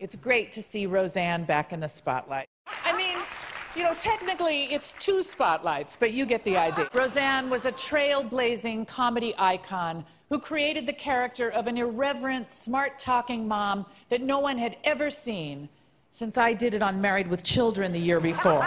It's great to see Roseanne back in the spotlight. I mean, you know, technically it's two spotlights, but you get the idea. Roseanne was a trailblazing comedy icon who created the character of an irreverent, smart talking mom that no one had ever seen since I did it on Married with Children the year before.